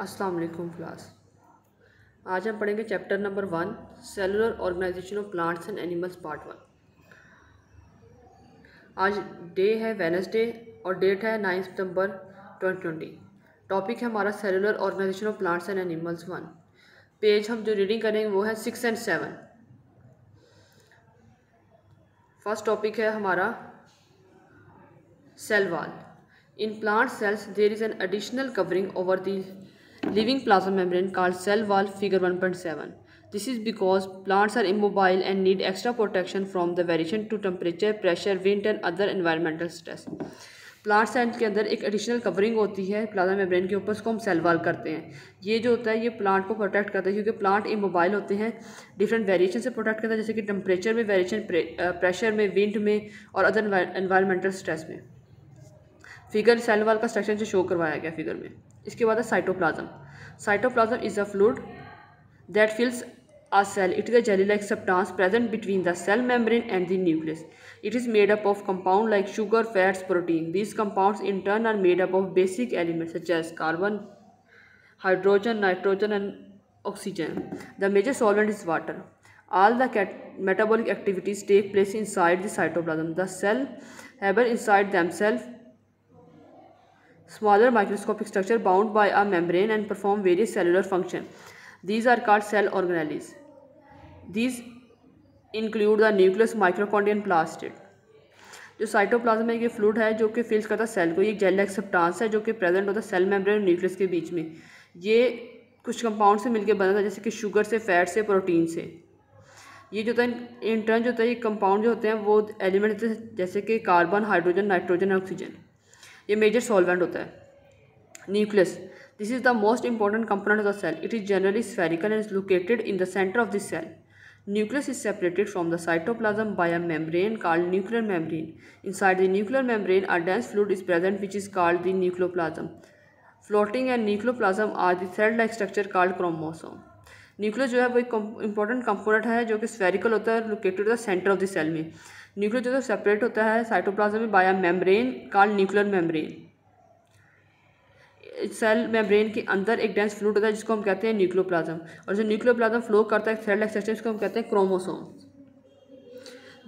अस्सलाम वालेकुम क्लास आज हम पढ़ेंगे chapter number one cellular organisation of plants and animals part one. आज डे है वेनसडे और डेट है नाइन सितंबर ट्वेंटी ट्वेंटी। टॉपिक है हमारा cellular organisation of plants and animals one. Page हम जो रीडिंग करेंगे वो है six and seven. First topic है हमारा सेल वाल। In plant cells, there is an additional covering over the living plasma membrane called cell wall figure 1.7 this is because plants are immobile and need extra protection from the variation to temperature pressure wind and other environmental stress plant cell के अंदर एक additional covering होती है plasma membrane के ऊपर उसको हम cell wall करते हैं। ये जो होता है, ये प्लांट को प्रोटेक्ट करता है क्योंकि प्लांट इमोबाइल होते हैं डिफरेंट वेरिएशन से प्रोटेक्ट करता है, जैसे कि टेम्परेचर में वेरिएशन प्रेशर में विंड में और अदर इन्वायरमेंटल स्ट्रेस में। फिगर सेल वाल का स्ट्रक्चर से शो करवाया गया फिगर में। इसके बाद है cytoplasm cytoplasm is a fluid that fills a cell it is a jelly like substance present between the cell membrane and the nucleus it is made up of compound like sugar fats protein this compound in turn are made up of basic elements जैस carbon hydrogen nitrogen and oxygen the major solvent is water all the metabolic activities take place inside the cytoplasm the cell harbour inside them self smaller microscopic structure bound by a membrane and perform various cellular function. These are called cell organelles. These include the nucleus, mitochondria and plastid. जो cytoplasm ये fluid है जो कि फिल्स करता है cell को ये gel like है जो कि प्रेजेंट होता है सेल मेम्ब्रेन और न्यूक्लियस के बीच में ये कुछ कंपाउंड से मिलकर बना था जैसे कि शुगर से फैट से प्रोटीन से ये जो होता है इंटर्न जो होता है ये कंपाउंड जो होते हैं वो एलिमेंट जैसे कि कार्बन हाइड्रोजन नाइट्रोजन ऑक्सीजन ये मेजर सॉल्वेंट होता है। Nucleus this is the most important component of the cell it is generally spherical and is located in the centre of this cell nucleus is separated from the cytoplasm by a membrane called nuclear membrane inside the nuclear membrane a dense fluid is present which is called the nucleoplasm floating and nucleoplasm are the cell like structure called chromosome nucleus जो है वो एक important component है, जो कि spherical होता है located the centre of the cell में। न्यूक्लियस जो है सेपरेट होता है साइटोप्लाज्म में by a membrane call nuclear membrane cell membrane के अंदर एक डेंस फ्लूड होता है जिसको हम कहते हैं न्यूक्लियोप्लाज्म और जो न्यूक्लियोप्लाज्म फ्लो करता है सेल एक्सटेंशन को हम कहते हैं chromosome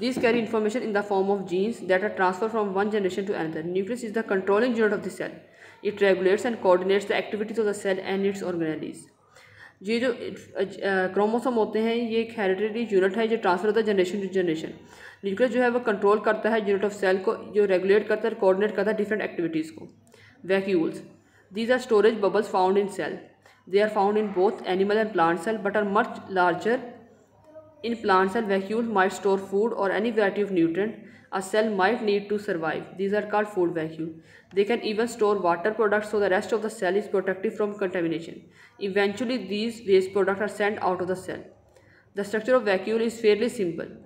this carry information in the form of genes that are transfer from one generation to another nucleus is the controlling unit of the cell it regulates and coordinates the activities of the cell and its organise ये जो chromosome होते हैं, ये एक हेरिटेरी unit है, जो transfer होता है जनरेशन टू जनरेशन न्यूक्लियस जो है वो कंट्रोल करता है यूनिट ऑफ़ सेल को, जो रेगुलेट करता है कोऑर्डिनेट करता है डिफरेंट एक्टिविटीज़ को। Vacuoles these are storage bubbles found in cell they are found in both animal and plant cell but are much larger in plant cell vacuole might store food or any variety of nutrient a cell might need to survive these are called food vacuole they can even store water products so the rest of the cell is protective from contamination eventually these waste product are send out of the cell the structure of vacuole is fairly simple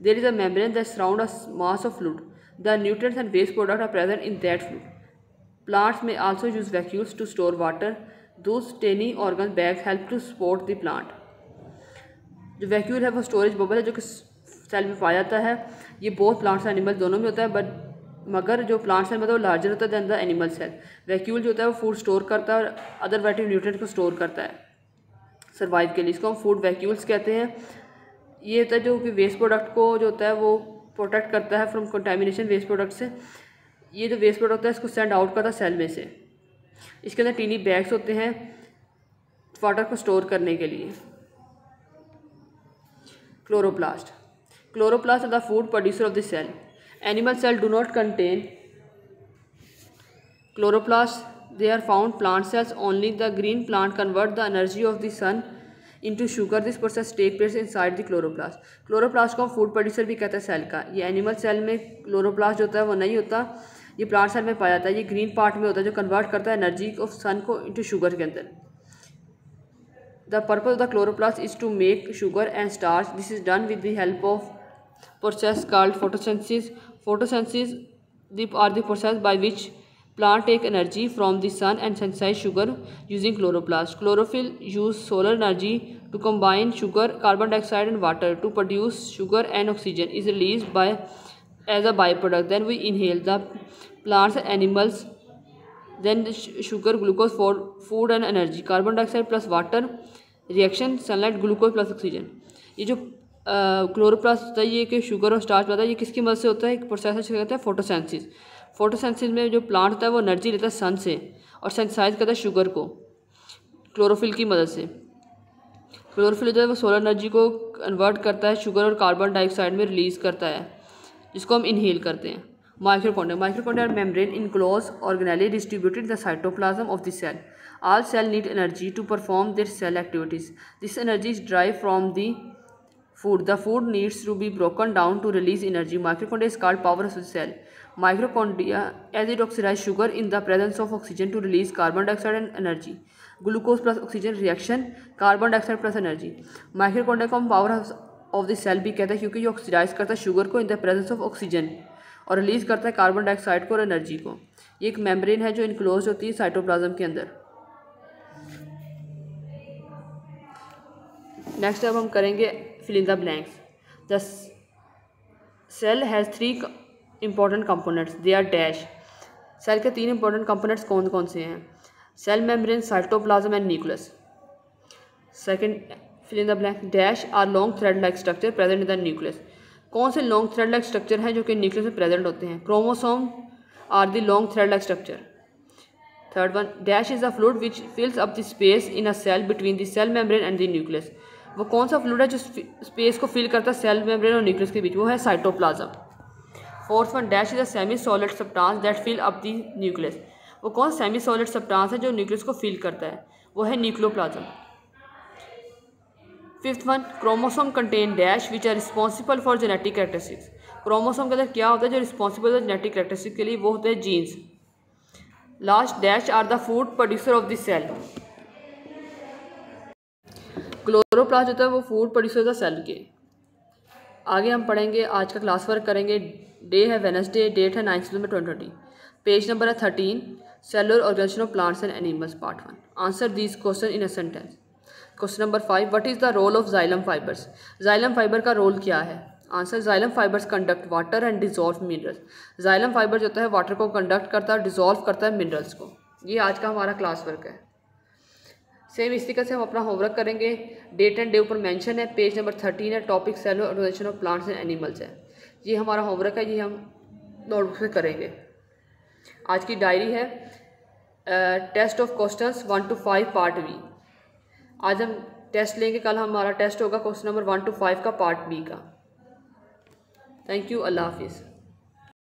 There is a membrane that surrounds a mass of fluid. The nutrients and waste products are present in that fluid. Plants may also use vacuoles to store water. Those tiny organ bags help to support the plant. जो vacuole है वो storage bubble है जो कि cell में पाया जाता है ये बहुत प्लांट्स एनिमल दोनों में होता है बट मगर जो प्लांट सेल मतलब वो लार्जर होता है than the animal cell vacuole जो होता है वो फ़ूड स्टोर करता है और अदर वाइटिव न्यूट्रेंट को स्टोर करता है सर्वाइव के लिए इसको हम फ़ूड वैक्यूल्स कहते हैं ये होता है जो कि वेस्ट प्रोडक्ट को जो होता है वो प्रोटेक्ट करता है फ्रॉम कंटेमिनेशन वेस्ट प्रोडक्ट से। ये जो वेस्ट प्रोडक्ट होता है, इसको सेंड आउट करता है सेल में से। इसके अंदर टीनी बैग्स होते हैं वाटर को स्टोर करने के लिए। Chloroplast chloroplast are the food producer of the cell animal cell do not contain chloroplast they are found plant cells only the green plant convert the energy of the sun into sugar this process take place inside the chloroplast chloroplast को हम food producer भी कहते हैं cell का। ये animal cell में chloroplast होता है, वो नहीं होता। ये प्लांट सेल में पाया जाता है। ये ग्रीन पार्ट में होता है जो कन्वर्ट करता है एनर्जी ऑफ़ सन को इंटू शुगर के अंदर। The purpose of the chloroplast is to make sugar and starch this is done with the help of process called photosynthesis photosynthesis are the process by which plant take energy from the sun and synthesise sugar using chloroplast chlorophyll use solar energy to combine sugar carbon dioxide and water to produce sugar and oxygen is release by as a by product than we inhale the plants animals then sugar glucose for food and energy carbon dioxide plus water reaction sunlight glucose plus oxygen ये जो chloroplast होता है, ये कि sugar और starch बताता है, ये किसकी मदद से होता है? एक प्रोसेस कहते हैं फोटोसेंसिस फोटोसेंसिस में जो प्लांट होता है, वो एनर्जी लेता है सन से और सेंसाइज करता है शुगर को क्लोरोफिल की मदद से। क्लोरोफिल जो है, वो सोलर एनर्जी को कन्वर्ट करता है शुगर और कार्बन डाइऑक्साइड में रिलीज़ करता है, जिसको हम इनहेल करते हैं। Mitochondria mitochondria membrane enclose organelle distributed the cytoplasm of the cell all cell need energy to perform their cell activities. This energy is derived from the food. The food needs to be broken down to release energy. Mitochondria is called power of the cell. Mitochondria acid oxidize sugar in the presence of oxygen to release carbon dioxide and energy. Glucose plus oxygen reaction carbon dioxide plus energy mitochondria को power of the cell भी कहते हैं क्योंकि ये oxidise करता है sugar को in the presence of oxygen और रिलीज़ करता है कार्बन डाइऑक्साइड को और एनर्जी को। ये एक मेम्ब्रेन है जो इनक्लोज होती है साइटोप्लाज्म के अंदर। नेक्स्ट अब हम करेंगे fill in the blanks the cell has three important components they are dash cell के तीन इंपॉर्टेंट कंपोनेंट्स कौन कौन से हैं? Cell membrane, cytoplasm and nucleus. Second fill in the blank. Dash are long thread like structure present in the nucleus. कौन से long thread like structure हैं जो कि न्यूक्लियस में प्रेजेंट होते हैं? Chromosome are the long thread like structure third one dash is a fluid which fills up the space in a cell between the cell membrane and the nucleus वो कौन सा fluid है जो space को fill करता है? Cell membrane और nucleus के बीच। वो है cytoplasm fourth one dash is a semi solid substance that fill up the nucleus वो कौन सेमी सॉलिड सब्सटेंस है जो न्यूक्लियस को फिल करता है? वो है nucleoplasm fifth one chromosome contain dash which are responsible for genetic characteristics chromosome के अंदर क्या होता है? जो रिस्पॉन्सिबल है जेनेटिक करेक्टरिस्टिक के लिए वो होते हैं genes last dash are the food producer of the cell chloroplast होता है वो फ़ूड प्रोड्यूसर होता है सेल के। आगे हम पढ़ेंगे, आज का क्लास वर्क करेंगे। डे है वेनसडे डेट है नाइन्थ में ट्वेंटी ट्वेंटी पेज नंबर है thirteen cellular organization of plants and animals, part 1 answer these question in a sentence question number five what is the role of xylem fibres xylem fibre का role क्या है? Answer xylem fibres conduct water and dissolve minerals xylem fibre जो होता है water को conduct करता है dissolve करता है मिनरल्स को। ये आज का हमारा क्लास वर्क है। सेम इस तरीके से हम अपना होमवर्क करेंगे। डेट एंड डे ऊपर मेंशन है। पेज नंबर थर्टीन है। Topic cellular organisation of plants and animals है। ये हमारा होमवर्क है। ये हम नोटबुक से करेंगे। आज की डायरी है। Test of questions one two five part B आज हम टेस्ट लेंगे। कल हमारा टेस्ट होगा question number one two five का पार्ट बी का। थैंक यू अल्लाह हाफिज़।